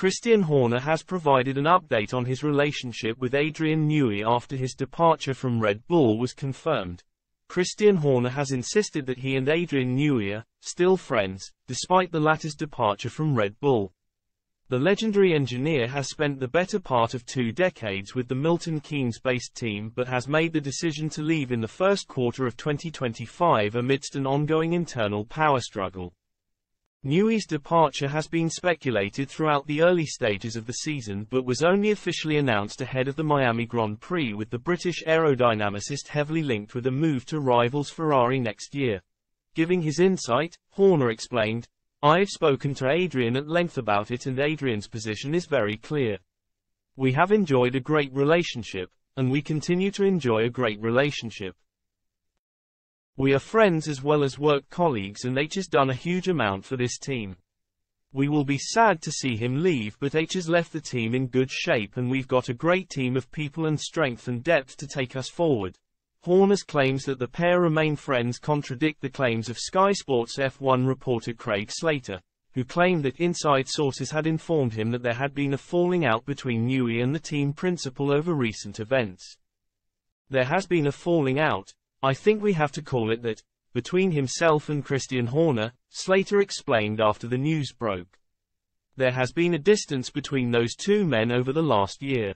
Christian Horner has provided an update on his relationship with Adrian Newey after his departure from Red Bull was confirmed. Christian Horner has insisted that he and Adrian Newey are still friends, despite the latter's departure from Red Bull. The legendary engineer has spent the better part of two decades with the Milton Keynes-based team but has made the decision to leave in the first quarter of 2025 amidst an ongoing internal power struggle. Newey's departure has been speculated throughout the early stages of the season but was only officially announced ahead of the Miami Grand Prix with the British aerodynamicist heavily linked with a move to rivals Ferrari next year. Giving his insight, Horner explained, I've spoken to Adrian at length about it and Adrian's position is very clear. We have enjoyed a great relationship, and we continue to enjoy a great relationship. We are friends as well as work colleagues and H has done a huge amount for this team. We will be sad to see him leave but H has left the team in good shape and we've got a great team of people and strength and depth to take us forward. Horner's claims that the pair remain friends contradict the claims of Sky Sports F1 reporter Craig Slater, who claimed that inside sources had informed him that there had been a falling out between Newey and the team principal over recent events. There has been a falling out, I think we have to call it that, between himself and Christian Horner, Slater explained after the news broke. There has been a distance between those two men over the last year.